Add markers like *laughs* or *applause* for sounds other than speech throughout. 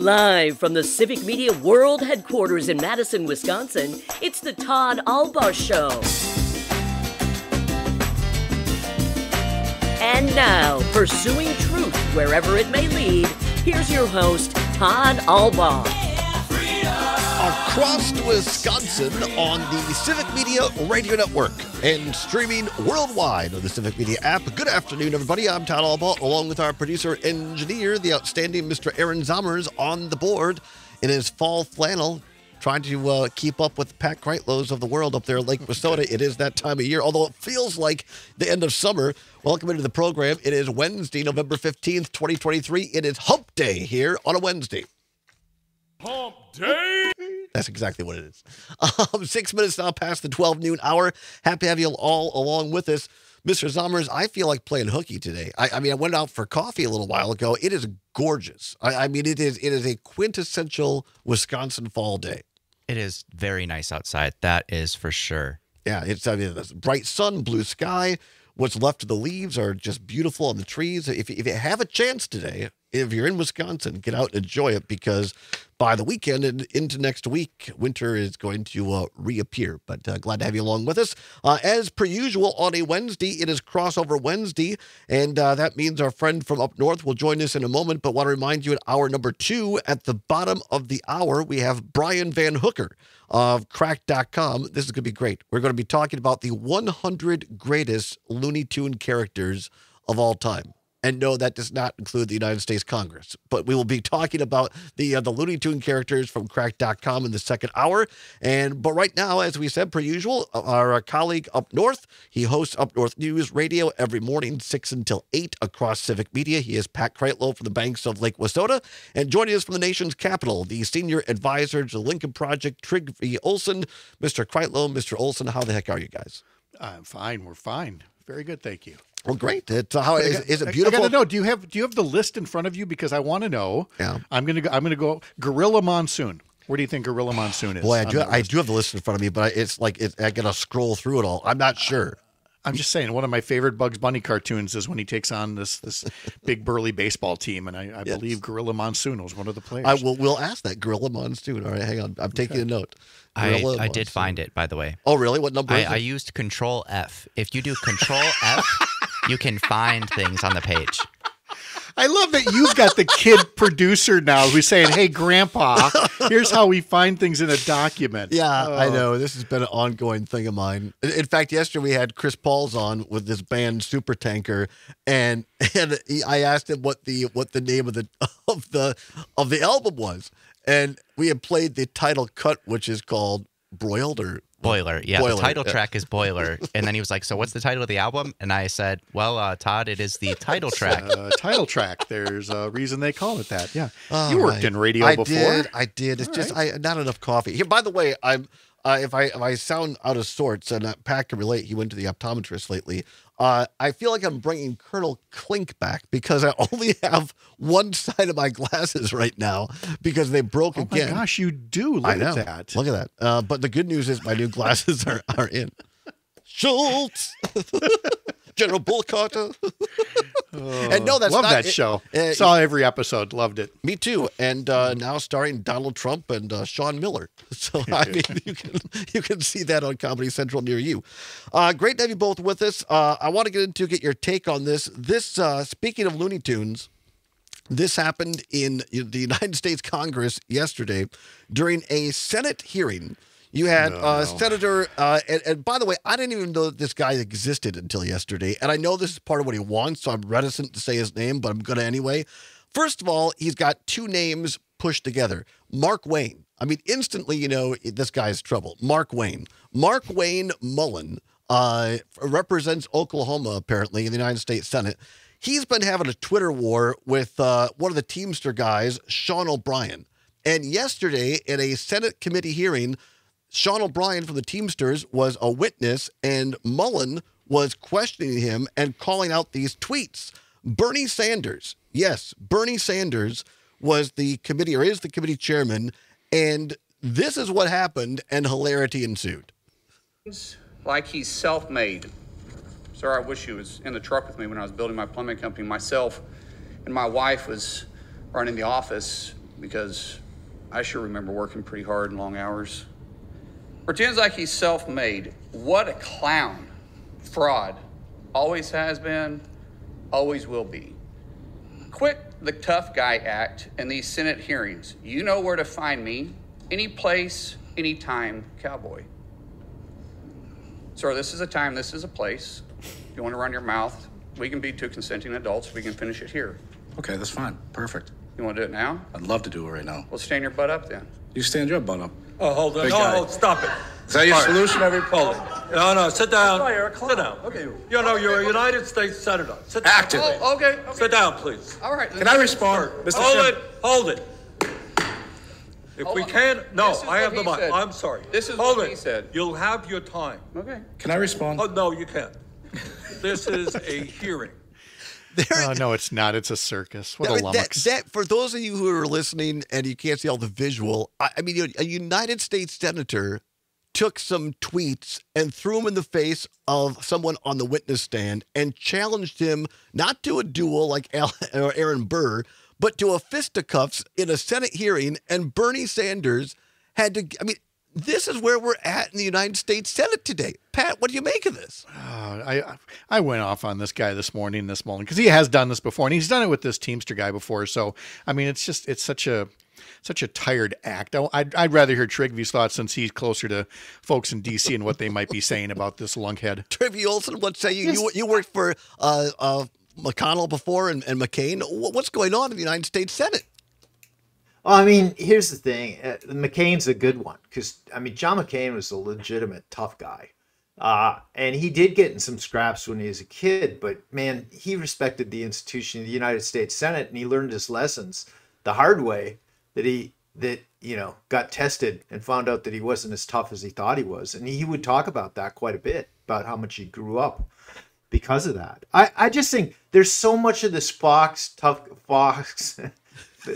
Live from the Civic Media World headquarters in Madison, Wisconsin, it's the Todd Allbaugh Show. And now, pursuing truth wherever it may lead, here's your host, Todd Allbaugh. Across Wisconsin on the Civic Media Radio Network and streaming worldwide on the Civic Media app. Good afternoon, everybody. I'm Todd Allbaugh, along with our producer engineer, the outstanding Mr. Aaron Zommers, on the board in his fall flannel, trying to uh, keep up with Pat Kreitlows of the world up there at Lake Wissota. It is that time of year, although it feels like the end of summer. Welcome into the program. It is Wednesday, November 15th, 2023. It is Hump Day here on a Wednesday. Hump Day. That's exactly what it is. *laughs* Um, six minutes now past the 12 noon hour. Happy to have you all along with us. Mr. Zommers, I feel like playing hooky today. I, I mean, I went out for coffee a little while ago. It is gorgeous. I, I mean, it is it is a quintessential Wisconsin fall day. It is very nice outside. That is for sure. Yeah, it's I mean, it's bright sun, blue sky. What's left of the leaves are just beautiful on the trees. If, if you have a chance today, if you're in Wisconsin, get out and enjoy it because by the weekend and into next week, winter is going to uh, reappear. But uh, glad to have you along with us. Uh, as per usual, on a Wednesday, it is Crossover Wednesday, and uh, that means our friend from up north will join us in a moment. But want to remind you, at hour number two, at the bottom of the hour, we have Brian Van Hooker of Cracked.com. This is going to be great. We're going to be talking about the 100 greatest Looney Tune characters of all time. And no, that does not include the United States Congress. But we will be talking about the uh, the Looney Tune characters from Cracked.com in the second hour. And but right now, as we said, per usual, our uh, colleague up north, he hosts Up North News Radio every morning, six until eight across Civic Media. He is Pat Kreitlow from the banks of Lake Wissota, and joining us from the nation's capital, the senior advisor to the Lincoln Project, Trygve Olson, Mr. Kreitlow, Mr. Olson. How the heck are you guys? I'm fine. We're fine. Very good. Thank you. Well, great. It's uh, how is, got- is it beautiful? I gotta know. Do you have Do you have the list in front of you? Because I want to know. Yeah. I'm gonna go. I'm gonna go. Gorilla Monsoon. Where do you think Gorilla Monsoon is? Boy, I do. I do have the list in front of me, but I- it's like it, I gotta scroll through it all. I'm not sure. I'm just saying. One of my favorite Bugs Bunny cartoons is when he takes on this this big burly baseball team, and I, I Yes. believe Gorilla Monsoon was one of the players. I will. We'll ask that Gorilla Monsoon. All right, hang on. I'm taking a note. I, Gorilla I did find it, by the way. Oh, really? What number I, is it? I used Control F. If you do Control F, you can find things on the page. I love that you've got the kid producer now who's saying, "Hey, Grandpa, here's how we find things in a document." yeah, I Oh. know. This has been an ongoing thing of mine. In in fact, yesterday we had Chris Paul's on with this band Super Tanker, and and he, I asked him what the what the name of the of the of the album was, and we had played the title cut, which is called Broiled or Boiler. Yeah, Boiler, the title yeah. track is Boiler. *laughs* And then he was like, So what's the title of the album? And I said, Well, uh, Todd, it is the title track. Uh, title track. There's a reason they call it that. Yeah. All you worked right. in radio I before. did. I did. It's All just I not enough coffee. Here, by the way, I'm. Uh, if I if I sound out of sorts, and uh, Pat can relate, he went to the optometrist lately. Uh, I feel like I'm bringing Colonel Klink back because I *laughs* only have one side of my glasses right now because they broke again. Oh my gosh, you do. Look I know. at that. Look at that. Uh, but the good news is my new glasses are, are in. Schultz, *laughs* General Burkhalter. *laughs* and no, that's Love not that it- show. uh, Saw every episode. Loved it. me too, and uh, now starring Donald Trump and uh, Sean Miller. *laughs* So I mean, you can *laughs* you can see that on Comedy Central near you. Uh, great to have you both with us. Uh, I want to get into get your take on this. This uh, speaking of Looney Tunes, this happened in the United States Congress yesterday during a Senate hearing. You had uh, Senator, uh, and, and by the way, I didn't even know that this guy existed until yesterday. And I know this is part of what he wants, so I'm reticent to say his name, but I'm going to anyway. First of all, he's got two names pushed together Mark Wayne. I mean, instantly, you know, this guy's trouble. Mark Wayne. Mark Wayne Mullin uh, represents Oklahoma, apparently, in the United States Senate. He's been having a Twitter war with uh, one of the Teamster guys, Sean O'Brien. And yesterday, in a Senate committee hearing, Sean O'Brien from the Teamsters was a witness, and Mullin was questioning him and calling out these tweets. Bernie Sanders, yes, Bernie Sanders was the committee or is the committee chairman, and this is what happened, and hilarity ensued. like he's self-made. Sir, I wish he was in the truck with me when I was building my plumbing company. Myself and my wife was running the office. because I sure remember working pretty hard and long hours. Pretends like he's self made. What a clown. Fraud. Always has been, always will be. Quit the tough guy act in these Senate hearings. You know where to find me. Any place, anytime, cowboy. Sir, this is a time, this is a place. If you want to run your mouth, we can be two consenting adults. We can finish it here. Okay, that's fine. Perfect. You want to do it now? I'd love to do it right now. Well, stand your butt up then. You stand your butt up. Oh, hold on. Big No, guy. no, stop it. Is that your All right. solution? Every Hold it. No, no, sit down. Sit down. Okay. You know, you're a United States Senator. Sit down. Active. Oh, okay. okay. Sit down, please. All right. Can I respond, Mr. Hold Chairman? it. Hold it. If Hold we on. can't, no, I have the mic. said. I'm sorry. This is Hold what it. he said. You'll have your time. Okay. Can I respond? Oh, no, you can't. This is a hearing. Oh, no, it's not. It's a circus. What I a mean, that, lummox. that for those of you who are listening and you can't see all the visual, I, I mean, a United States senator took some tweets and threw them in the face of someone on the witness stand and challenged him not to a duel like Al, *laughs* or Aaron Burr, but to a fisticuffs in a Senate hearing. And Bernie Sanders had to. I mean, this is where we're at in the United States Senate today. Pat, what do you make of this? Uh, I I went off on this guy this morning, this morning, because he has done this before, and he's done it with this Teamster guy before. So I mean, it's just it's such a such a tired act. I, I'd, I'd rather hear Trygve's thoughts since he's closer to folks in D.C. and what they might be saying about this lunkhead. *laughs* Trygve Olson, what say you? You, you worked for uh, uh, McConnell before and, and McCain. What's going on in the United States Senate? Well, I mean, here's the thing. Uh, McCain's a good one because I mean, John McCain was a legitimate tough guy, uh, and he did get in some scraps when he was a kid. But man, he respected the institution of the United States Senate, and he learned his lessons the hard way. That he that you know got tested and found out that he wasn't as tough as he thought he was, and he would talk about that quite a bit about how much he grew up because of that. I, I just think there's so much of this Fox tough Fox *laughs*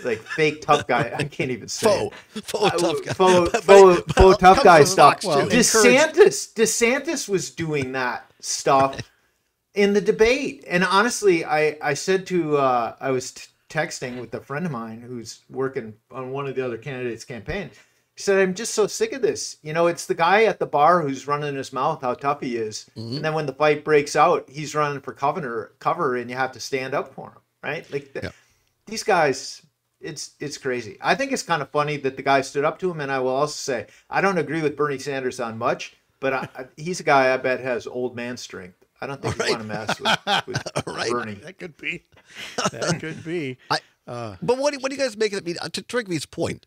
like fake tough guy. I *laughs* can't even say Faux, it. faux tough guy. Faux, *laughs* But- faux, but- faux tough guy stuff. Too. DeSantis, DeSantis was doing that stuff in the debate, and honestly, I I said to uh, I was t- texting with a friend of mine who's working on one of the other candidates' campaign. He said, "I'm just so sick of this. You know, it's the guy at the bar who's running his mouth how tough he is, Mm-hmm. and then when the fight breaks out, he's running for cover, cover, and you have to stand up for him, right? Like th- Yeah. these guys." It's it's crazy. I think it's kind of funny that the guy stood up to him, and I will also say I don't agree with Bernie Sanders on much, but I, I, he's a guy I bet has old man strength. I don't think you want to mess with, with *laughs* Right. Bernie. That could be. That could be. *laughs* I, but what do, what do you guys make of it? I mean, uh, to Trygve's point,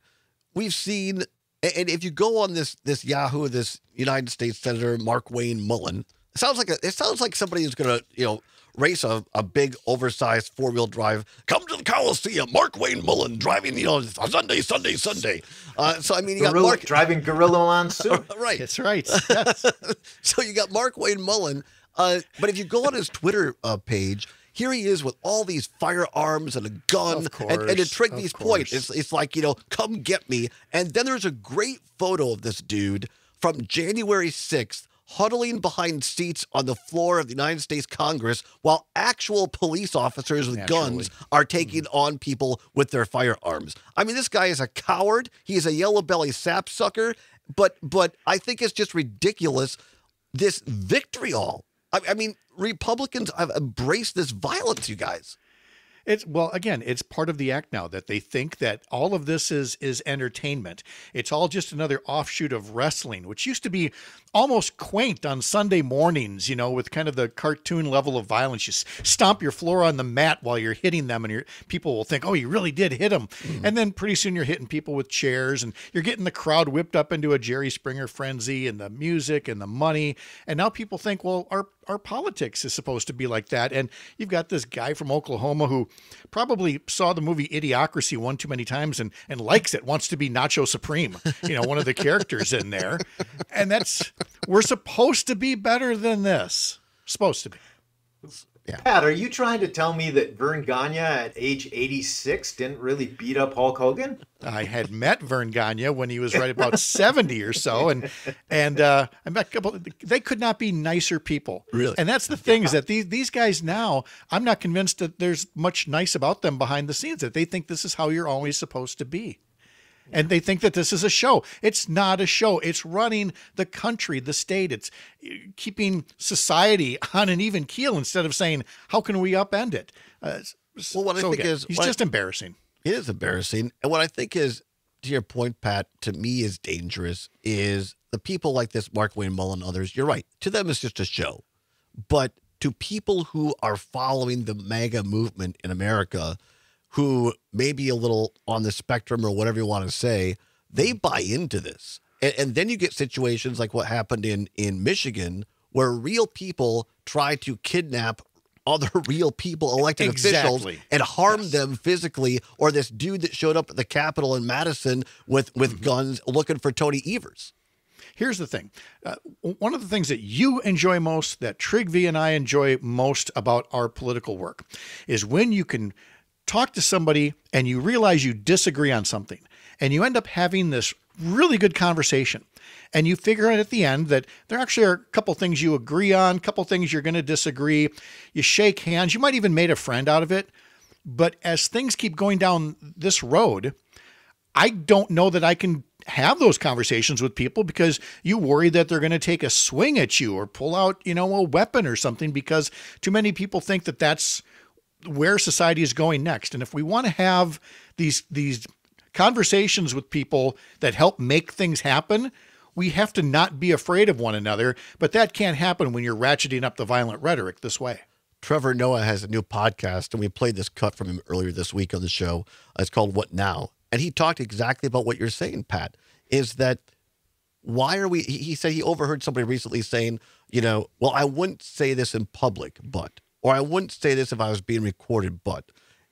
we've seen, and if you go on this this Yahoo, this United States Senator Mark Wayne Mullin, it sounds like a, it sounds like somebody who's going to you know race a, a big oversized four wheel drive. Come to the Coliseum, Mark Wayne Mullin driving you know Sunday, Sunday, Sunday. Uh, so I mean, you got Gorilla, Mark driving gorilla on monsoon. *laughs* right. That's right. *laughs* Yes. so you got Mark Wayne Mullin. Uh, but if you go on his Twitter uh, page, here he is with all these firearms and a gun. Of and, and to course, Trygve's of point, it's, it's like, you know, come get me. And then there's a great photo of this dude from January 6th huddling behind seats on the floor of the United States Congress while actual police officers with guns are taking mm-hmm. on people with their firearms. I mean, this guy is a coward. He's a yellow belly sapsucker. But but I think it's just ridiculous this vitriol. I, I mean, Republicans have embraced this violence, you guys. It's well, again, it's part of the act now that they think that all of this is is entertainment. It's all just another offshoot of wrestling, which used to be almost quaint on Sunday mornings, you know, with kind of the cartoon level of violence. You stomp your floor on the mat while you're hitting them, and your people will think, "Oh, you really did hit them." Mm-hmm. And then pretty soon you're hitting people with chairs, and you're getting the crowd whipped up into a Jerry Springer frenzy, and the music and the money. And now people think, "Well, our our politics is supposed to be like that." And you've got this guy from Oklahoma who probably saw the movie Idiocracy one too many times and and likes it, wants to be Nacho Supreme, you know, one of the characters in there. And that's we're supposed to be better than this. Supposed to be. Pat, are you trying to tell me that Verne Gagne at age 86 didn't really beat up Hulk Hogan? I had met Verne Gagne when he was right about *laughs* 70 or so. And, and, uh, I met a couple, they could not be nicer people. Really? And that's the thing is that these, these guys now, I'm not convinced that there's much nice about them behind the scenes, that they think this is how you're always supposed to be. And they think that this is a show. It's not a show. It's running the country, the state. It's uh, keeping society *laughs* on an even keel instead of saying, how can we upend it? Uh, Well, what I think again, is- he's what I- just embarrassing. It is embarrassing. And what I think is, to your point, Pat, to me is dangerous is the people like this, Mark Wayne Mullin and others, you're right. To them, it's just a show. But to people who are following the MAGA movement in America, who may be a little on the spectrum or whatever you want to say, they buy into this. And, and then you get situations like what happened in, in Michigan, where real people try to kidnap other *laughs* real people, elected officials, and harm them physically, or this dude that showed up at the Capitol in Madison with with guns looking for Tony Evers. Here's the thing. Uh, one of the things that you enjoy most, that Trygve and I enjoy most about our political work, is when you can talk to somebody and you realize you disagree on something and you end up having this really good conversation and you figure out at the end that there actually are a couple things you agree on, a couple things you're going to disagree. You shake hands. You might even made a friend out of it. But as things keep going down this road, I don't know that I can have those conversations with people because you worry that they're going to take a swing at you or pull out, you know, a weapon or something because too many people think that that's where society is going next. And if we want to have these these conversations with people that help make things happen, we have to not be afraid of one another, but that can't happen when you're ratcheting up the violent rhetoric this way. Trevor Noah has a new podcast, and we played this cut from him earlier this week on the show. Uh, it's called What Now? And he talked exactly about what you're saying, Pat, is that why are we? He he said he overheard somebody recently saying, you know, well, I wouldn't say this in public, but, or I wouldn't say this if I was being recorded, but.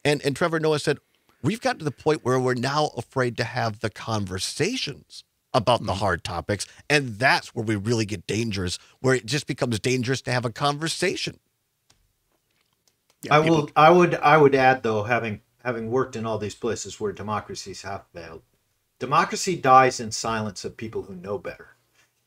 And, and Trevor Noah said, we've got to the point where we're now afraid to have the conversations about the mm. hard topics. And that's where we really get dangerous, where it just becomes dangerous to have a conversation. I will. I would. I would add though, having having worked in all these places where democracies have failed, democracy dies in silence of people who know better,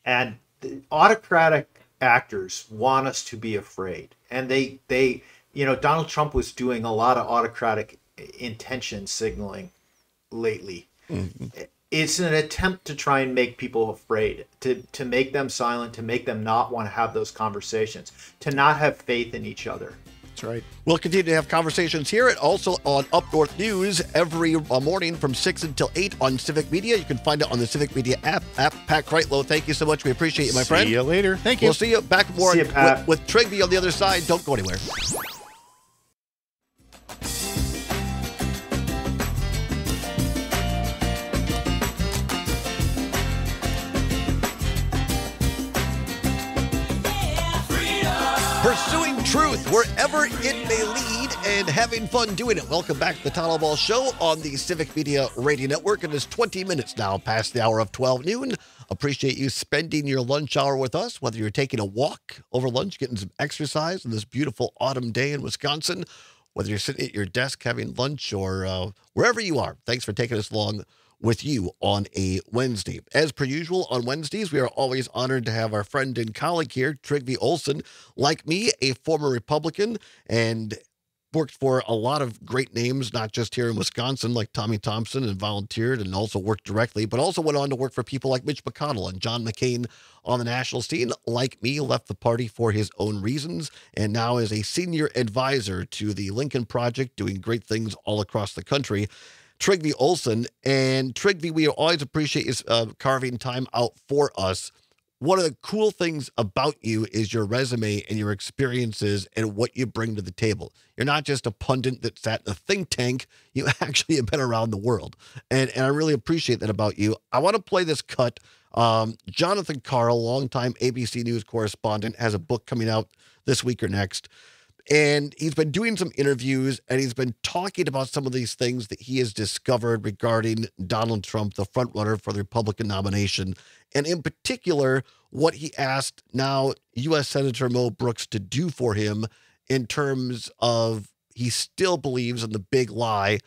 and the autocratic actors want us to be afraid, and they they you know Donald Trump was doing a lot of autocratic intention signaling lately. Mm-hmm. It's an attempt to try and make people afraid, to to make them silent, to make them not want to have those conversations, to not have faith in each other. That's right. We'll continue to have conversations here and also on Up North News every uh, morning from 6 until 8 on Civic Media. You can find it on the Civic Media app. app. Pat Kreitlow, thank you so much. We appreciate you, my friend. See you later. Thank you. We'll see you back more See you, Pat. with, with Trygve on the other side. Don't go anywhere. Wherever it may lead and having fun doing it. Welcome back to the Todd Allbaugh Show on the Civic Media Radio Network. It is 20 minutes now past the hour of 12 noon. Appreciate you spending your lunch hour with us, whether you're taking a walk over lunch, getting some exercise on this beautiful autumn day in Wisconsin, whether you're sitting at your desk having lunch or uh, wherever you are. Thanks for taking us along with you on a Wednesday. As per usual, on Wednesdays, we are always honored to have our friend and colleague here, Trygve Olson, like me, a former Republican and worked for a lot of great names, not just here in Wisconsin, like Tommy Thompson, and volunteered and also worked directly, but also went on to work for people like Mitch McConnell and John McCain on the national scene. Like me, left the party for his own reasons and now is a senior advisor to the Lincoln Project, doing great things all across the country. Trygve Olson. And Trygve, we always appreciate you uh, carving time out for us. One of the cool things about you is your resume and your experiences and what you bring to the table. You're not just a pundit that sat in a think tank, you *laughs* actually have been around the world. And, and I really appreciate that about you. I want to play this cut. Um, Jonathan Karl, longtime ABC News correspondent, has a book coming out this week or next. And he's been doing some interviews and he's been talking about some of these things that he has discovered regarding Donald Trump, the frontrunner for the Republican nomination. And in particular, what he asked now U.S. Senator Mo Brooks to do for him in terms of he still believes in the big lie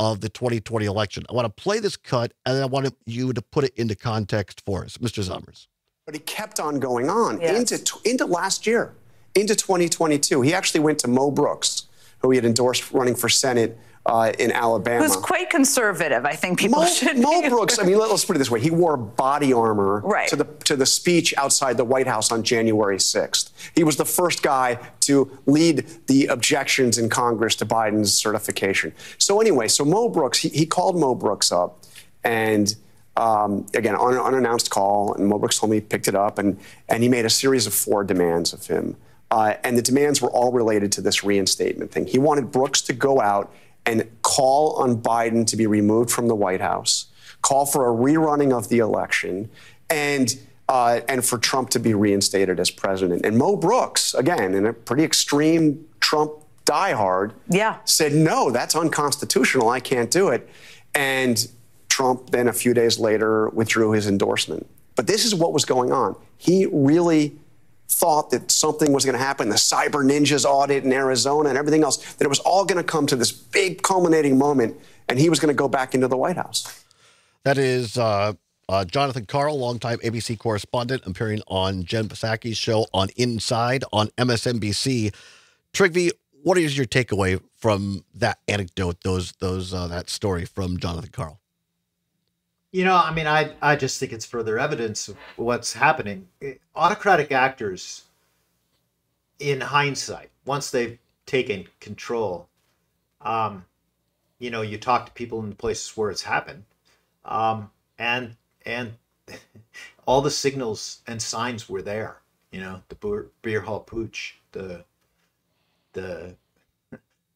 of the 2020 election. I want to play this cut and then I want you to put it into context for us, Mr. Zommers. But he kept on going on Yes. into into last year, into 2022. He actually went to Mo Brooks, who he had endorsed running for Senate uh, in Alabama. Who's quite conservative, I think people Mo, should Mo be Brooks. I mean, let, us put it this way: he wore body armor Right. to the to the speech outside the White House on January 6th. He was the first guy to lead the objections in Congress to Biden's certification. So anyway, so Mo Brooks, he, he called Mo Brooks up, and um, again on an unannounced call, and Mo Brooks told me he picked it up, and and he made a series of four demands of him. Uh, and the demands were all related to this reinstatement thing. He wanted Brooks to go out and call on Biden to be removed from the White House, call for a rerunning of the election, and uh, and for Trump to be reinstated as president. And Mo Brooks, again, in a pretty extreme Trump diehard, Yeah. said no, that's unconstitutional. I can't do it. And Trump then a few days later withdrew his endorsement. But this is what was going on. He really thought that something was going to happen, the cyber ninjas audit in Arizona and everything else, that it was all going to come to this big culminating moment and he was going to go back into the White House. That is uh, uh, Jonathan Karl, longtime ABC correspondent, appearing on Jen Psaki's show on Inside on MSNBC. Trygve, what is your takeaway from that anecdote, those those uh, that story from Jonathan Karl? You know, I mean, I I just think it's further evidence of what's happening. Autocratic actors, in hindsight, once they've taken control, um, you know, you talk to people in the places where it's happened, um, and and *laughs* all the signals and signs were there. You know, the beer, beer hall putsch, the the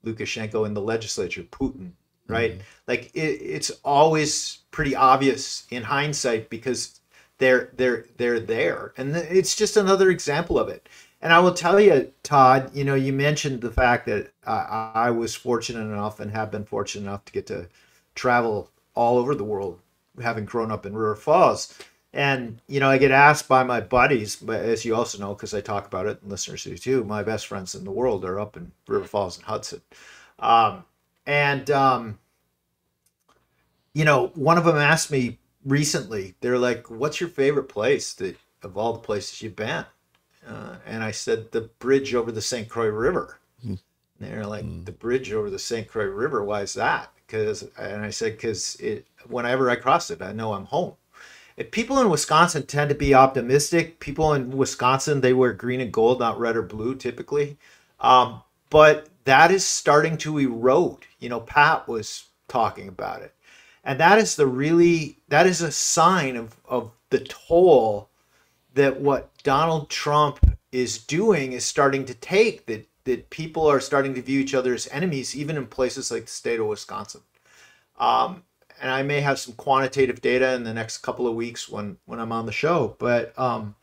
Lukashenko in the legislature, Putin, right? Like it, it's always pretty obvious in hindsight because they're they're they're there, and it's just another example of it. And I will tell you, Todd, you know, you mentioned the fact that I, I was fortunate enough and have been fortunate enough to get to travel all over the world, having grown up in River Falls. And you know, I get asked by my buddies, but as you also know, because I talk about it, and listeners do too. My best friends in the world are up in River Falls and Hudson, um, and um, you know, one of them asked me recently. They're like, "What's your favorite place that of all the places you've been?" Uh, and I said, "The bridge over the St. Croix River." And they're like, "The bridge over the St. Croix River? Why is that?" Because, and I said, "Because it, whenever I cross it, I know I'm home." If people in Wisconsin tend to be optimistic, people in Wisconsin they wear green and gold, not red or blue, typically. Um, but that is starting to erode. You know, Pat was talking about it, and that is the really that is a sign of of the toll that what Donald Trump is doing is starting to take. That that people are starting to view each other as enemies, even in places like the state of Wisconsin. Um, and I may have some quantitative data in the next couple of weeks when when I'm on the show. But um,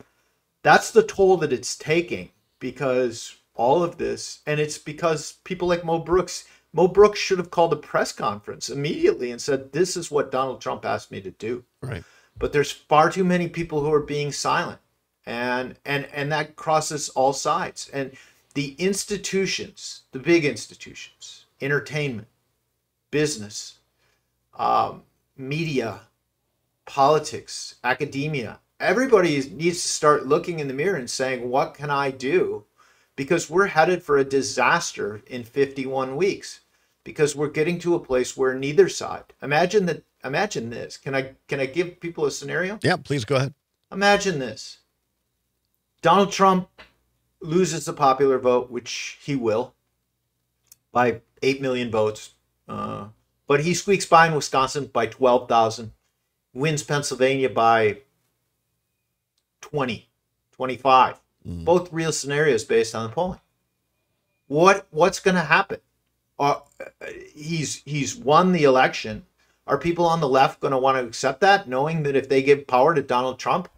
that's the toll that it's taking because all of this, and it's because people like Mo Brooks. Mo Brooks should have called a press conference immediately and said, "This is what Donald Trump asked me to do." Right. But there's far too many people who are being silent, and and and that crosses all sides. And the institutions, the big institutions, entertainment, business, um, media, politics, academia. Everybody needs to start looking in the mirror and saying, "What can I do?" Because we're headed for a disaster in 51 weeks. Because we're getting to a place where neither side. Imagine that. Imagine this. Can I can I give people a scenario? Yeah, please go ahead. Imagine this. Donald Trump loses the popular vote, which he will, by 8 million votes. Uh, but he squeaks by in Wisconsin by 12,000, wins Pennsylvania by 20, 25. Both real scenarios based on the polling. What What's going to happen? Uh, he's he's won the election. Are people on the left going to want to accept that, knowing that if they give power to Donald Trump,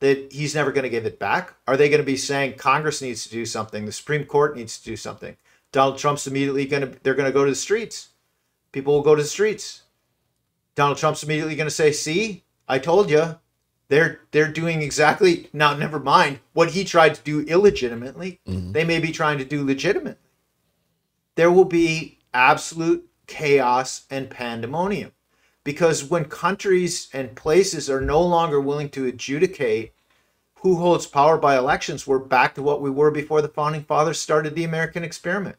that he's never going to give it back? Are they going to be saying Congress needs to do something, the Supreme Court needs to do something? Donald Trump's immediately going to they're going to go to the streets. People will go to the streets. Donald Trump's immediately going to say, "See, I told you." They're they're doing exactly now. Never mind what he tried to do illegitimately. Mm-hmm. They may be trying to do legitimately. there will be absolute chaos and pandemonium. Because when countries and places are no longer willing to adjudicate who holds power by elections, we're back to what we were before the founding fathers started the American experiment.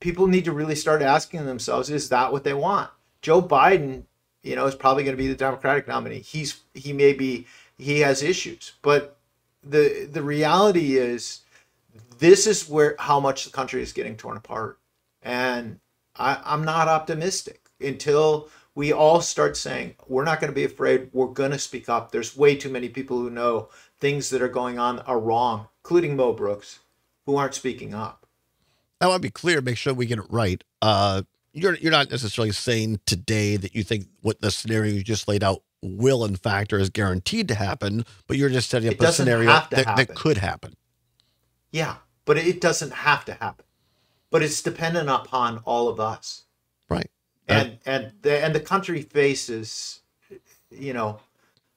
People need to really start asking themselves, is that what they want? Joe Biden, you know, is probably going to be the Democratic nominee. He's he may be he has issues, but the the reality is this is where how much the country is getting torn apart. And I, I'm not optimistic until we all start saying we're not going to be afraid we're going to speak up there's way too many people who know things that are going on are wrong including mo brooks who aren't speaking up I want to be clear, make sure we get it right. Uh, you're you're not necessarily saying today that you think what the scenario you just laid out will in fact or is guaranteed to happen, but you're just setting up It a scenario that, that could happen. yeah but it doesn't have to happen but it's dependent upon all of us Right. and and the and the country faces you know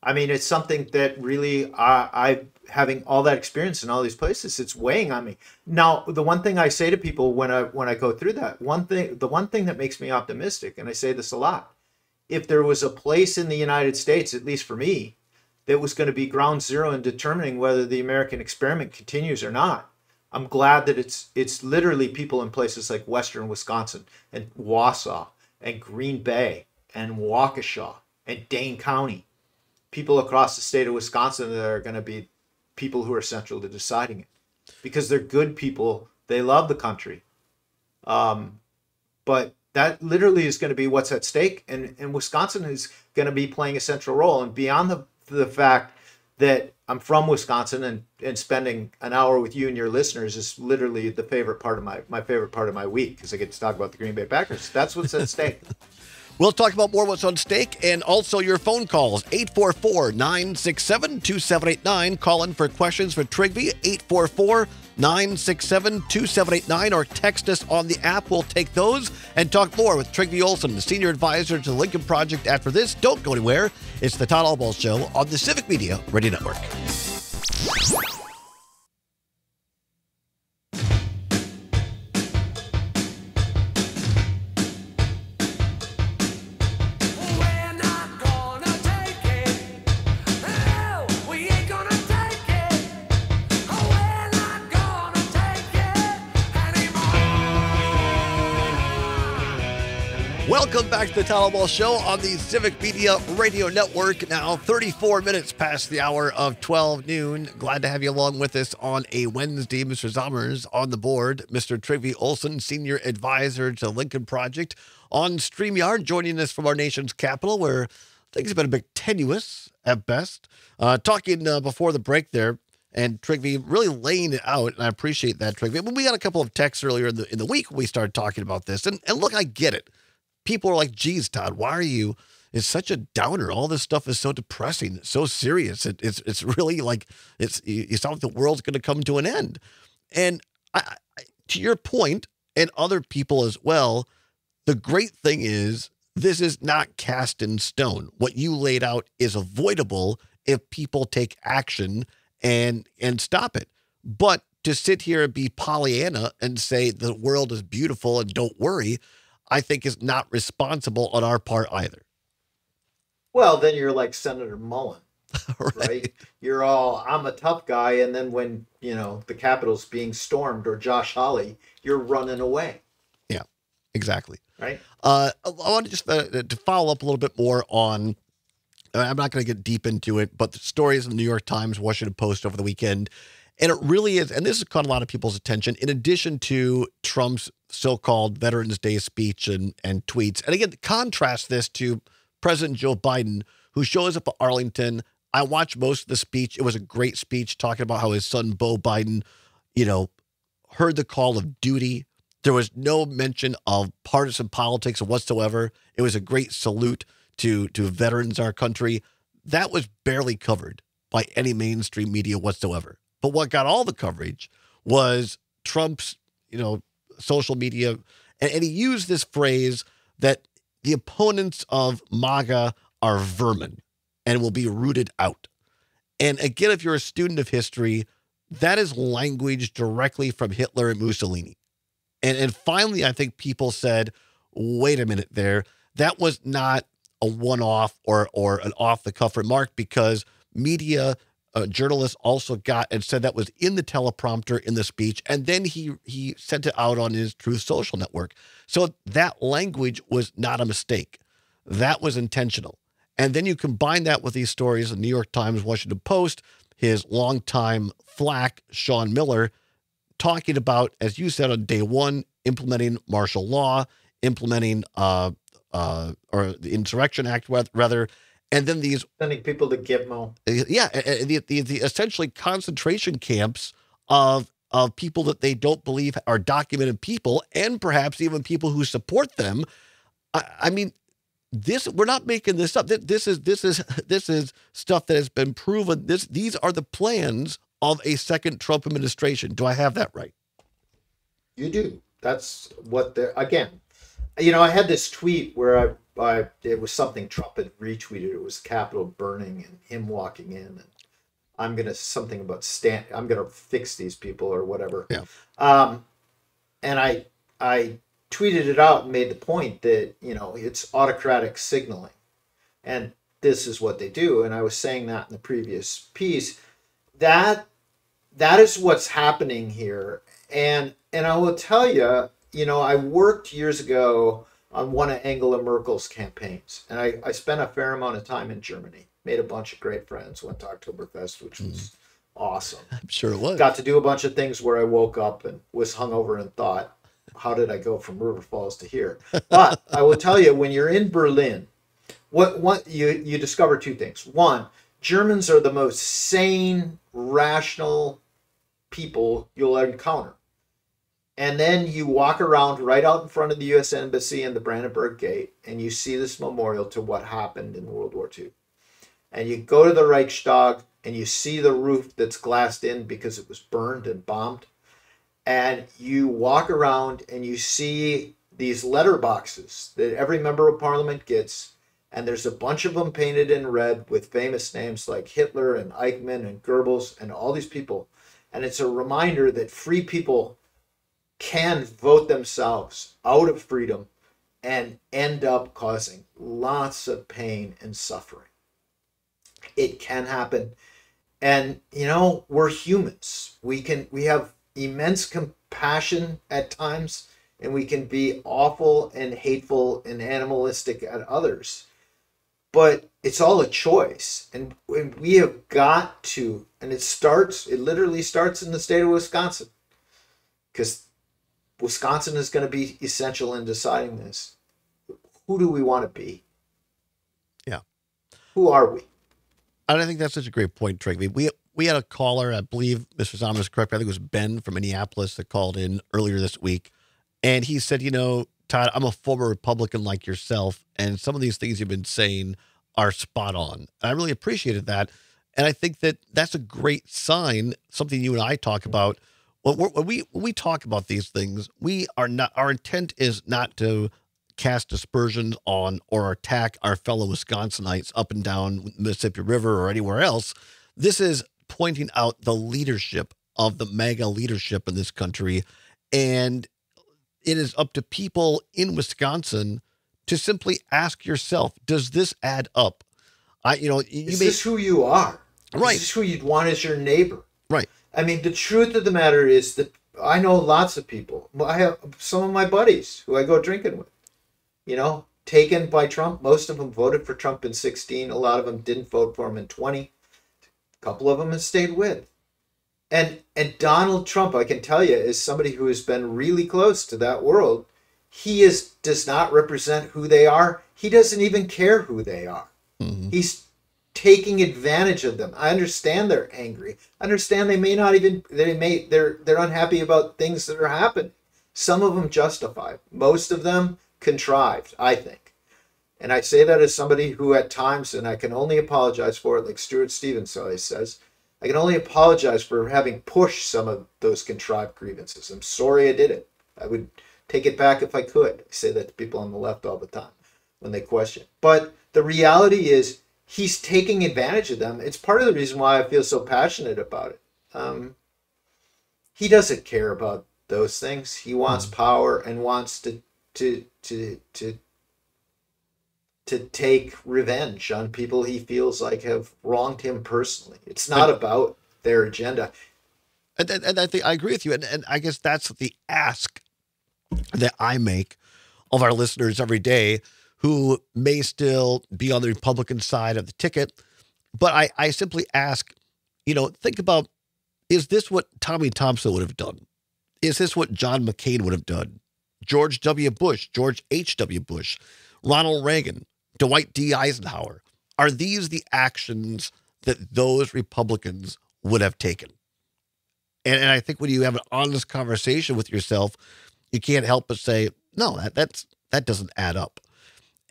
i mean it's something that really i i having all that experience in all these places it's weighing on me now the one thing i say to people when i when i go through that one thing the one thing that makes me optimistic and i say this a lot if there was a place in the united states at least for me that was going to be ground zero in determining whether the american experiment continues or not. I'm glad that it's it's literally people in places like Western Wisconsin and Wausau and Green Bay and Waukesha and Dane County, people across the state of Wisconsin that are going to be people who are central to deciding it, because they're good people. They love the country, um, but that literally is going to be what's at stake, and and Wisconsin is going to be playing a central role. And beyond the the fact that I'm from Wisconsin and, and spending an hour with you and your listeners is literally the favorite part of my, my favorite part of my week because I get to talk about the Green Bay Packers. That's what's at stake. *laughs* We'll talk about more what's on stake and also your phone calls 844 967 2789. Call in for questions for Trygve 844 967 2789 or text us on the app. We'll take those and talk more with Trygve Olson, the senior advisor to the Lincoln Project. After this, don't go anywhere. It's the Todd Allbaugh Show on the Civic Media Radio Network. Back to the Todd Ball Show on the Civic Media Radio Network. Now, 34 minutes past the hour of 12 noon. Glad to have you along with us on a Wednesday. Mr. Zommers on the board. Mr. Trygve Olson, Senior Advisor to Lincoln Project on StreamYard, joining us from our nation's capital, where things have been a bit tenuous at best. Uh, talking uh, before the break there, and Trygve really laying it out, and I appreciate that, Trygve. When we got a couple of texts earlier in the in the week we started talking about this, and, and look, I get it people are like, geez, Todd, why are you? It's such a downer. All this stuff is so depressing, so serious. It, it's it's really like it's you sound like the world's going to come to an end. And I, I, to your point, and other people as well, the great thing is this is not cast in stone. What you laid out is avoidable if people take action and and stop it. But to sit here and be Pollyanna and say the world is beautiful and don't worry, I think is not responsible on our part either. Well, then you're like Senator Mullin, *laughs* right? You're all, I'm a tough guy. And then when, you know, the Capitol's being stormed or Josh Hawley, you're running away, Yeah, exactly. right? Uh, I want to just uh, to follow up a little bit more on. I'm not going to get deep into it, but the stories in the New York Times, Washington Post over the weekend, and it really is. And this has caught a lot of people's attention. In addition to Trump's so-called Veterans Day speech and and tweets, and again, contrast this to President Joe Biden, who shows up at Arlington. I watched most of the speech. It was a great speech talking about how his son Bo Biden, you know, heard the call of duty. There was no mention of partisan politics whatsoever. It was a great salute to to veterans our country. That was barely covered by any mainstream media whatsoever. But what got all the coverage was Trump's, you know, social media, and, and he used this phrase that the opponents of MAGA are vermin and will be rooted out. And again, if you're a student of history, that is language directly from Hitler and Mussolini. And and finally, I think people said, "Wait a minute, there. That was not a one-off or or an off-the-cuff remark because media." Uh, journalists also got and said that was in the teleprompter in the speech, and then he he sent it out on his Truth Social network. So that language was not a mistake; that was intentional. And then you combine that with these stories, the New York Times, Washington Post, his longtime flack, Sean Miller, talking about, as you said on day one, implementing martial law, implementing uh, uh, or the Insurrection Act, rather, and then these sending people to Gitmo. Yeah, the, the, the essentially concentration camps of of people that they don't believe are documented people, and perhaps even people who support them. I, I mean, this we're not making this up. This is this is *laughs* this is stuff that has been proven. This these are the plans of a second Trump administration. Do I have that right? You do. That's what they're again. You know, I had this tweet where I, I it was something Trump had retweeted. It was Capitol burning and him walking in, and I'm gonna something about stand. I'm gonna fix these people or whatever. Yeah. Um, and I I tweeted it out and made the point that you know it's autocratic signaling, and this is what they do. And I was saying that in the previous piece. That that is what's happening here. And and I will tell you, you know, I worked years ago on one of Angela Merkel's campaigns, and I, I spent a fair amount of time in Germany. Made a bunch of great friends. Went to Oktoberfest, which was mm. awesome. I'm sure it was. Got to do a bunch of things where I woke up and was hungover and thought, how did I go from River Falls to here? *laughs* But I will tell you, when you're in Berlin, what what you you discover two things. One, Germans are the most sane, rational people you'll encounter. And then you walk around right out in front of the U.S. Embassy and the Brandenburg Gate, and you see this memorial to what happened in World War II. And you go to the Reichstag, and you see the roof that's glassed in because it was burned and bombed. And you walk around and you see these letter boxes that every member of parliament gets and there's a bunch of them painted in red with famous names like Hitler and Eichmann and Goebbels and all these people. And it's a reminder that free people can vote themselves out of freedom and end up causing lots of pain and suffering. It can happen. And you know, we're humans. We can we have immense compassion at times and we can be awful and hateful and animalistic at others but it's all a choice and, we have got to and it starts it literally starts in the state of wisconsin because wisconsin is going to be essential in deciding this who do we want to be yeah who are we and i think that's such a great point Trey. we we had a caller i believe mr Zaman is correct i think it was ben from minneapolis that called in earlier this week and he said you know Todd, I'm a former Republican like yourself, and some of these things you've been saying are spot on. And I really appreciated that. And I think that that's a great sign, something you and I talk about. When, when we when we talk about these things, we are not our intent is not to cast aspersions on or attack our fellow Wisconsinites up and down Mississippi River or anywhere else. This is pointing out the leadership of the MAGA leadership in this country. And it is up to people in Wisconsin to simply ask yourself, does this add up? I, you know, you is may, this who you are? Right. Is this who you'd want as your neighbor? I mean, the truth of the matter is that I know lots of people. I have some of my buddies who I go drinking with. You know, taken by Trump. Most of them voted for Trump in 16. A lot of them didn't vote for him in 20. A couple of them have stayed with. And and Donald Trump, I can tell you, is somebody who has been really close to that world. He is does not represent who they are. He doesn't even care who they are. Mm-hmm. He's taking advantage of them. I understand they're angry. I understand they may not even they may they're they're unhappy about things that are happening. Some of them justified. Most of them contrived, I think. And I say that as somebody who at times, and I can only apologize for it, like Stuart Stevens always says, I can only apologize for having pushed some of those contrived grievances. I'm sorry I did it. I would take it back if I could. I say that to people on the left all the time when they question. But the reality is, he's taking advantage of them. It's part of the reason why I feel so passionate about it. Um, he doesn't care about those things. He wants power and wants to to to to to take revenge on people he feels like have wronged him personally. It's not about their agenda. And, and, and I think I agree with you. And, and I guess that's the ask that I make of our listeners every day who may still be on the Republican side of the ticket. But I, I simply ask, you know, think about is this what Tommy Thompson would have done? Is this what John McCain would have done? George W. Bush, George H.W. Bush, Ronald Reagan, Dwight D. Eisenhower. Are these the actions that those Republicans would have taken? And, and I think when you have an honest conversation with yourself, you can't help but say, no, that that's that doesn't add up.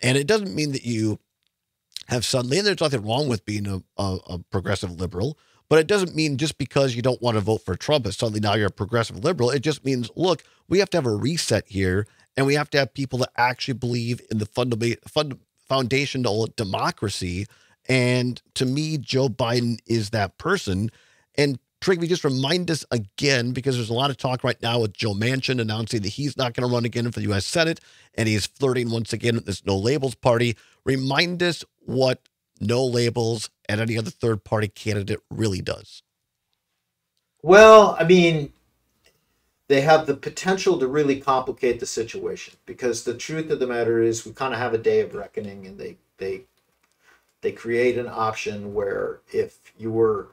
And it doesn't mean that you have suddenly, and there's nothing wrong with being a, a, a progressive liberal, but it doesn't mean just because you don't want to vote for Trump, suddenly now you're a progressive liberal. It just means, look, we have to have a reset here, and we have to have people that actually believe in the fundamental fund, foundational democracy. And to me, Joe Biden is that person. And Trygve, just remind us again, because there's a lot of talk right now with Joe Manchin announcing that he's not going to run again for the U.S. Senate, and he's flirting once again with this No Labels party. Remind us what No Labels and any other third party candidate really does. Well, I mean, they have the potential to really complicate the situation because the truth of the matter is we kind of have a day of reckoning and they they they create an option where if you were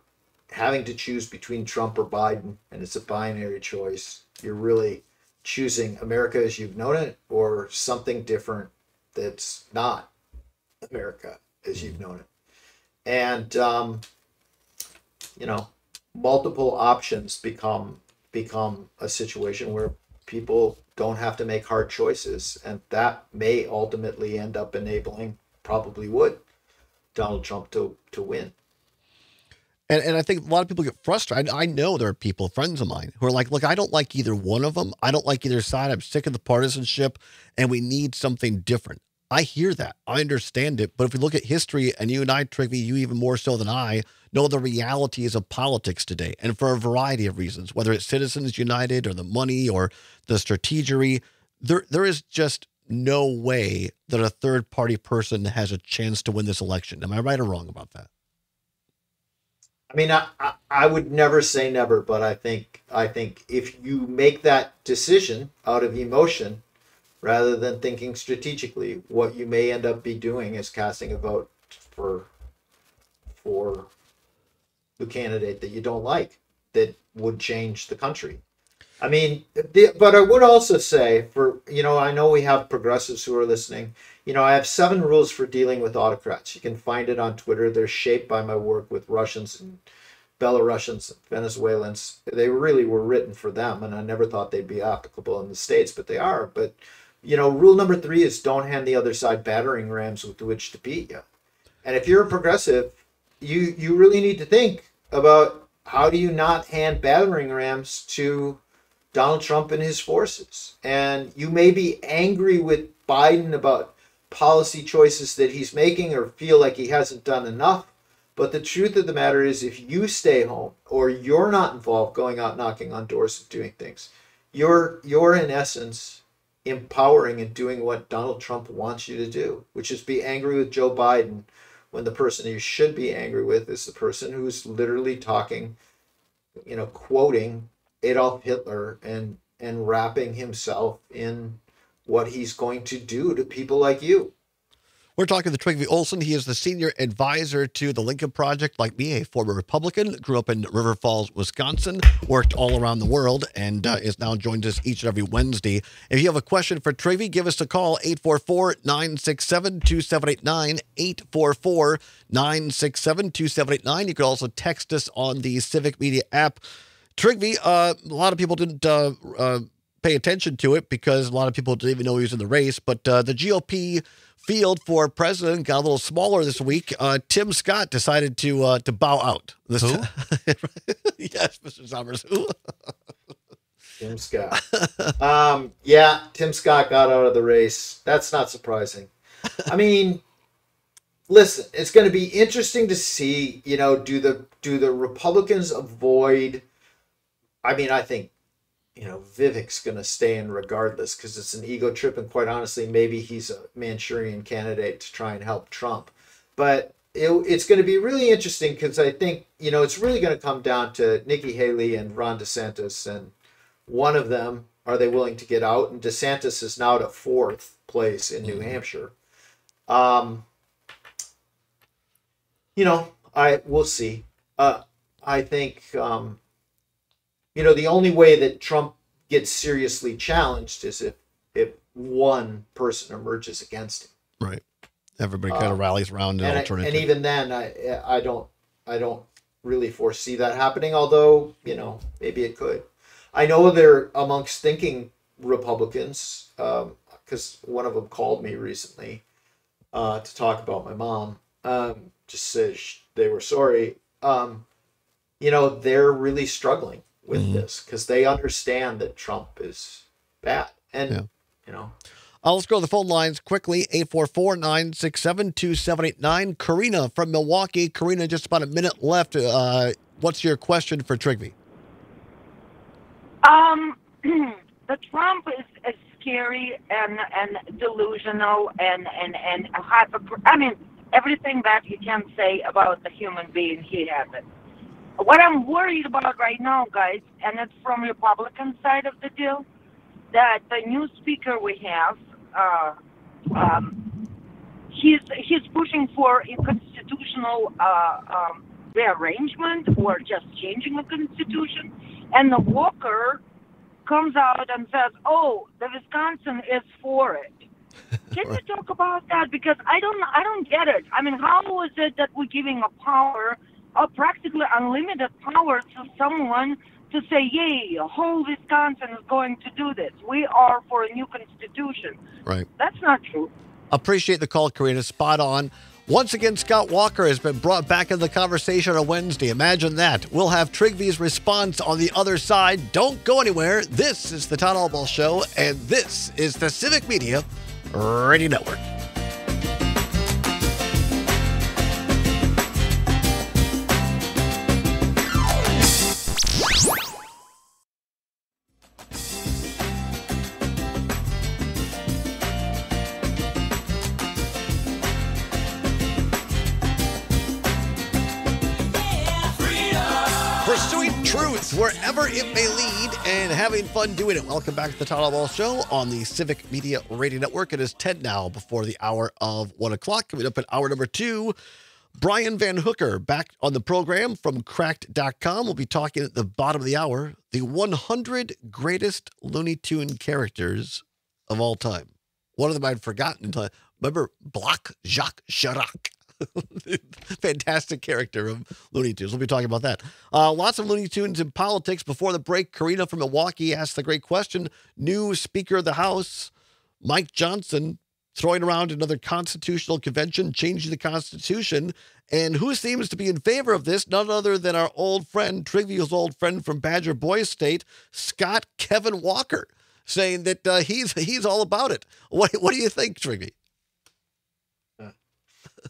having to choose between Trump or Biden and it's a binary choice, you're really choosing America as you've known it or something different that's not America as you've known it. And um, you know, multiple options become become a situation where people don't have to make hard choices and that may ultimately end up enabling probably would Donald Trump to to win. And, and I think a lot of people get frustrated. I know there are people, friends of mine, who are like, look, I don't like either one of them. I don't like either side. I'm sick of the partisanship and we need something different. I hear that. I understand it. But if we look at history, and you and I, Trygve, you even more so than I, know the realities of politics today. And for a variety of reasons, whether it's Citizens United or the money or the strategery, there there is just no way that a third party person has a chance to win this election. Am I right or wrong about that? I mean, I, I, I would never say never, but I think I think if you make that decision out of emotion rather than thinking strategically, what you may end up be doing is casting a vote for for the candidate that you don't like that would change the country. I mean, the, but I would also say for you know I know we have progressives who are listening. You know, I have seven rules for dealing with autocrats. You can find it on Twitter. They're shaped by my work with Russians and Belarusians, Venezuelans. They really were written for them, and I never thought they'd be applicable in the states, but they are. But you know, rule number three is don't hand the other side battering rams with which to beat you. And if you're a progressive, you you really need to think about how do you not hand battering rams to Donald Trump and his forces. And you may be angry with Biden about policy choices that he's making or feel like he hasn't done enough. But the truth of the matter is, if you stay home or you're not involved going out knocking on doors and doing things, you're you're in essence empowering and doing what Donald Trump wants you to do, which is be angry with Joe Biden when the person you should be angry with is the person who's literally talking, you know, quoting Adolf Hitler and and wrapping himself in what he's going to do to people like you. We're talking to Trygve Olson. He is the senior advisor to the Lincoln Project, like me, a former Republican, grew up in River Falls, Wisconsin, worked all around the world, and uh, is now joins us each and every Wednesday. If you have a question for Trygve, give us a call, 844 967 2789, 844 967 2789. You could also text us on the Civic Media app. Trygve, uh, a lot of people didn't uh, uh, pay attention to it because a lot of people didn't even know he was in the race, but uh, the GOP field for president got a little smaller this week. Uh, Tim Scott decided to uh, to bow out. This Who? *laughs* yes, Mr. Summers. Who? Tim Scott. um, yeah, Tim Scott got out of the race. That's not surprising. I mean, listen, it's going to be interesting to see. You know, do the do the Republicans avoid? I mean, I think you know, Vivek's going to stay in regardless because it's an ego trip. And quite honestly, maybe he's a Manchurian candidate to try and help Trump. But it, it's going to be really interesting because I think, you know, it's really going to come down to Nikki Haley and Ron DeSantis. And one of them, are they willing to get out? And DeSantis is now to fourth place in New Hampshire. Um, you know, I we'll see. Uh, I think um, you know the only way that Trump gets seriously challenged is if if one person emerges against him. Right. Everybody kind of Uh, rallies around an and, I- alternative. and even then, I I don't I don't really foresee that happening. Although you know maybe it could. I know they're amongst thinking Republicans because one of them called me recently uh, to talk about my mom. Um, just says they were sorry. Um, you know they're really struggling with Mhm. this because they understand that Trump is bad, and Yeah. you know Uh, let's go to the phone lines quickly 844 967 2789. Karina from Milwaukee. Karina, just about a minute left. Uh, what's your question for Trygve? Um, *clears throat* the Trump is, is scary and and delusional and and and a hyper. I mean, everything that you can say about the human being, he has it. What I'm worried about right now, guys, and it's from Republican side of the deal, that the new speaker we have, uh, um, he's he's pushing for a constitutional uh, um, rearrangement or just changing the constitution, and the Walker comes out and says, "Oh, the Wisconsin is for it." *laughs* Can you talk about that? Because I don't, I don't get it. I mean, how is it that we're giving a power, a practically unlimited power, to someone to say, "Yay, a whole Wisconsin is going to do this. We are for a new constitution." Right. That's not true. Appreciate the call, Karina. Spot on. Once again, Scott Walker has been brought back in the conversation on Wednesday. Imagine that. We'll have Trygve's response on the other side. Don't go anywhere. This is the Todd Allbaugh Show, and this is the Civic Media Radio Network. And having fun doing it. Welcome back to the Todd Allbaugh Show on the Civic Media Radio Network. It is 10 now before the hour of 1 o'clock. Coming up at hour number two, Brian VanHooker back on the program from Cracked.com. We'll be talking at the bottom of the hour the 100 greatest Looney Tune characters of all time. One of them I'd forgotten until I remember Blacque Jacque Shellacque. *laughs* Fantastic character of Looney Tunes. We'll be talking about that. Uh, lots of Looney Tunes in politics. Before the break, Karina from Milwaukee asked the great question. New Speaker of the House, Mike Johnson, throwing around another constitutional convention, changing the Constitution. And who seems to be in favor of this? None other than our old friend, Trygve's old friend from Badger Boy State, Scott Kevin Walker, saying that uh, he's he's all about it. What what do you think, Triggy?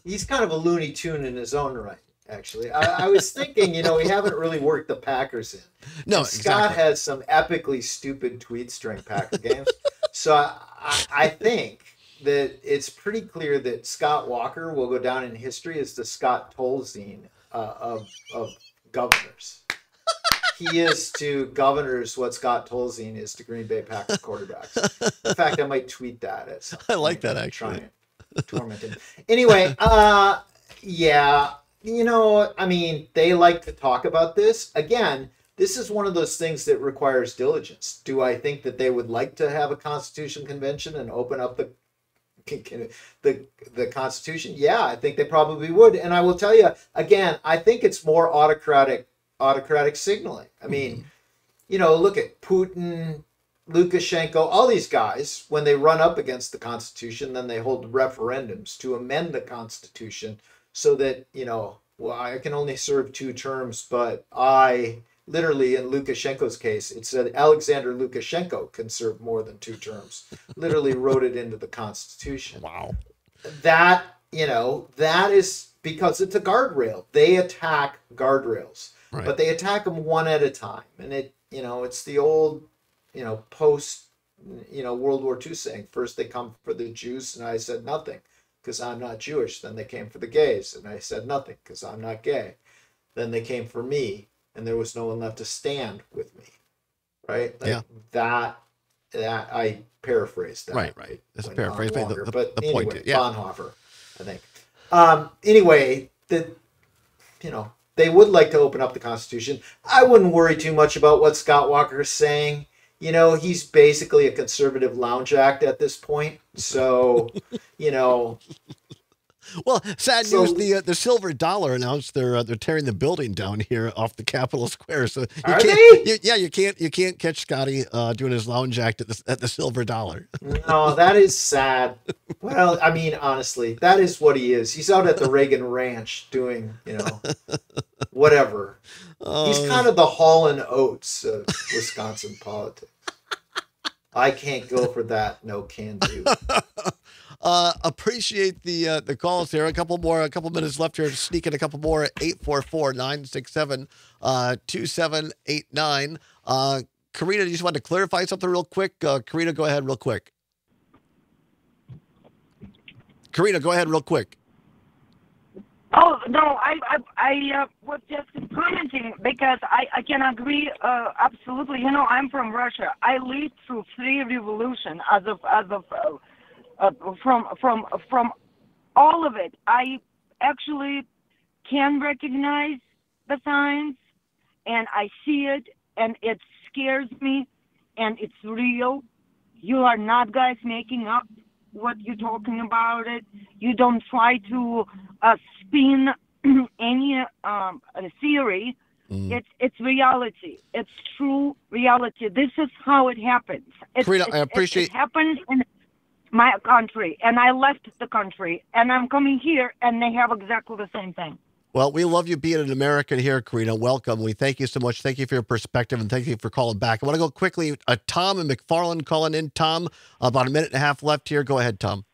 He's kind of a Looney Tune in his own right. Actually, I, I was thinking, you know, we haven't really worked the Packers in. No, And Scott exactly. has some epically stupid tweets during Packer games, so I, I, think that it's pretty clear that Scott Walker will go down in history as the Scott Tolzien uh, of of governors. He is to governors what Scott Tolzien is to Green Bay Packers quarterbacks. In fact, I might tweet that at *laughs* I like that, actually. try and torment him. Anyway, uh, yeah, you know, I mean, they like to talk about this. Again, this is one of those things that requires diligence. Do I think that they would like to have a Constitution convention and open up the the the Constitution? Yeah, I think they probably would. And I will tell you again, I think it's more autocratic autocratic signaling. I mean, you know, look at Putin, Lukashenko, all these guys, when they run up against the Constitution, then they hold referendums to amend the Constitution so that, you know, well, I can only serve two terms, but I literally, in Lukashenko's case, it said Alexander Lukashenko can serve more than two terms. literally wrote it into the Constitution. Wow. That, you know, that is because it's a guardrail. They attack guardrails, Right. but they attack them one at a time. And it, you know, it's the old you know, post, you know, World War II saying first they come for the Jews, and I said nothing because I'm not Jewish. Then they came for the gays, and I said nothing because I'm not gay. Then they came for me, and there was no one left to stand with me. Right? Like Yeah. That that I paraphrased that. Right, right. It's a paraphrase, but the- the- but the anyway, point is- yeah. Bonhoeffer, I think. Um, anyway, the you know they would like to open up the Constitution. I wouldn't worry too much about what Scott Walker is saying. You know, he's basically a conservative lounge act at this point. So, *laughs* you know, Well, sad So- news. The uh, the silver dollar announced they're uh, they're tearing the building down here off the Capitol Square. So you Are can't, you, yeah, you can't you can't catch Scotty uh, doing his lounge act at the at the silver dollar. no, that is sad. Well, I mean, honestly, that is what he is. He's out at the Reagan Ranch doing, you know, whatever. He's Oh. kind of the Hall and Oates of Wisconsin politics. I can't go for that. No can do. *laughs* Uh, appreciate the uh, the calls here. A couple more, a couple minutes left here. Sneak in a couple more at 844-967 uh, 2789. Uh, Karina, you just wanted to clarify something real quick. Uh, Karina, go ahead real quick. Karina, go ahead real quick. Oh no, I I, I uh, was just commenting because I I can agree uh, absolutely. You know, I'm from Russia. I lived through three revolution as of as of uh, from from from all of it. I actually can recognize the signs, and I see it, and it scares me, and it's real. You are not guys making up what you're talking about it. You don't try to uh, spin *clears throat* any um, theory. Mm. It's it's reality. It's true reality. This is how it happens. It's, Karina, it's- I it- appreciate- it happened in my country, and I left the country, and I'm coming here, and they have exactly the same thing. Well, we love you being an American here, Karina. Welcome. We thank you so much. Thank you for your perspective and thank you for calling back. I want to go quickly. Uh, Tom and McFarland calling in. Tom, about a minute and a half left here. Go ahead, Tom.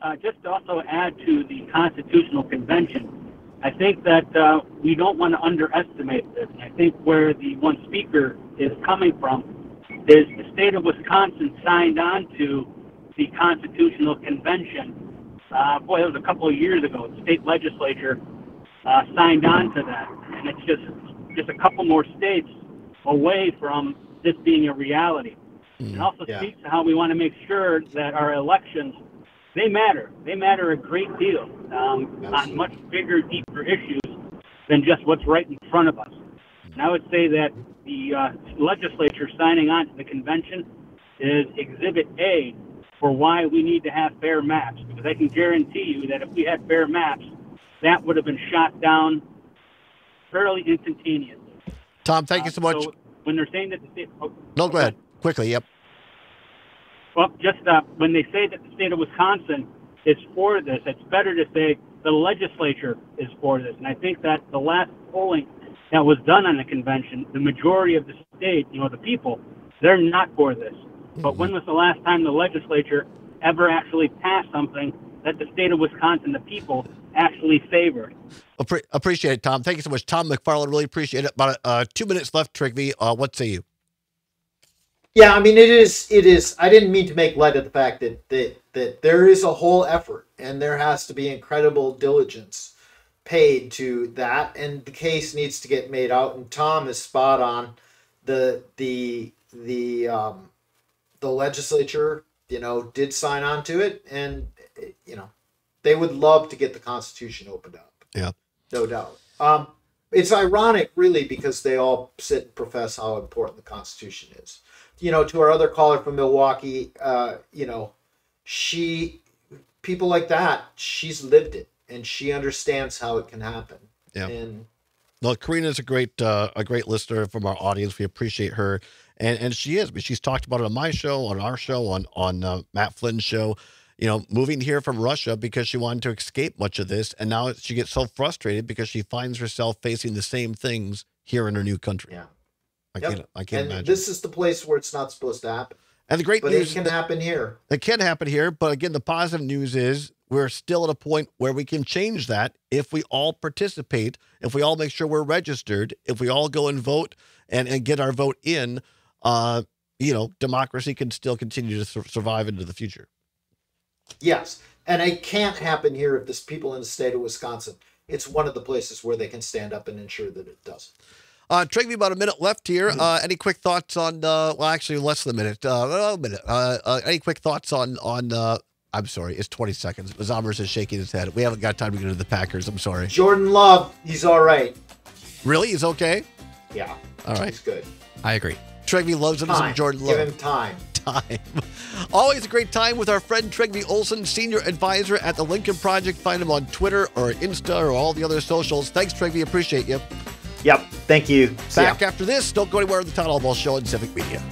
Uh, just to also add to the Constitutional Convention, I think that uh, we don't want to underestimate this. I think where the one speaker is coming from is the state of Wisconsin signed on to the Constitutional Convention. Uh, boy, it was a couple of years ago. The state legislature uh, signed on to that, and it's just just a couple more states away from this being a reality. It also Yeah. speaks to how we want to make sure that our elections they matter. They matter a great deal um, on much bigger, deeper issues than just what's right in front of us. And I would say that the uh, legislature signing on to the convention is Exhibit A for why we need to have fair maps. Because I can guarantee you that if we had fair maps, that would have been shot down fairly instantaneously. Tom, thank you so much. So when they're saying that the state, oh, no, go ahead. Quickly. Yep. well, just uh, when they say that the state of Wisconsin is for this, it's better to say the legislature is for this. And I think that the last polling that was done on the convention, the majority of the state, you know, the people, they're not for this. But when was the last time the legislature ever actually passed something that the state of Wisconsin, the people, actually favored? Appre- appreciate it, Tom. Thank you so much. Tom McFarland, really appreciate it. About uh, two minutes left, Trygve. Uh, what say you? Yeah, I mean it is it is I didn't mean to make light of the fact that that that there is a whole effort and there has to be incredible diligence paid to that and the case needs to get made out and Tom is spot on the the the um the legislature, you know, did sign on to it and you know, they would love to get the constitution opened up. Yeah. No doubt. Um it's ironic really because they all sit and profess how important the constitution is you know, to our other caller from Milwaukee, uh, you know, she, people like that, she's lived it and she understands how it can happen. Yeah. And Well, Karina's a great uh, a great listener from our audience. We appreciate her, and and she is. But she's talked about it on my show, on our show, on on uh, Matt Flynn's show. You know, moving here from Russia because she wanted to escape much of this, and now she gets so frustrated because she finds herself facing the same things here in her new country. Yeah, I Yep. can't. I can't and imagine. this is the place where it's not supposed to happen. And the great but news it can happen here. It can happen here, but again, the positive news is we're still at a point where we can change that if we all participate, if we all make sure we're registered, if we all go and vote and, and get our vote in. uh, you know, democracy can still continue to sur- survive into the future. Yes, and it can't happen here if there's people in the state of Wisconsin. It's one of the places where they can stand up and ensure that it does. Uh, Trygve, about a minute left here. Uh, any quick thoughts on? Uh, well, actually, less than a minute. Uh, a minute. Uh, uh, any quick thoughts on on? Uh, I'm sorry, it's 20 seconds. Zommers is shaking his head. We haven't got time to get into the Packers. I'm sorry. Jordan Love, he's all right. Really, he's okay. Yeah, All right. he's good. I agree. Trygve loves him some Time. Jordan Give Love. him time. *laughs* time. Always a great time with our friend Trygve Olson, senior advisor at the Lincoln Project. Find him on Twitter or Insta or all the other socials. Thanks, Trygve. Appreciate you. Yep. Thank you. Back after this. Don't go anywhere. The Allbaugh Show on Civic Media.